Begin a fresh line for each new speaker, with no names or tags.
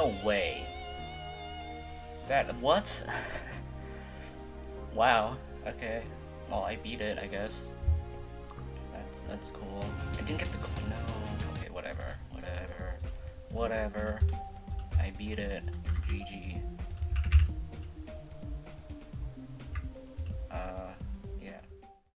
no way. That, what? wow, okay. Well, I beat it, I guess. That's, that's cool. I didn't get the coin, no. Okay, whatever, whatever, whatever. I beat it. GG.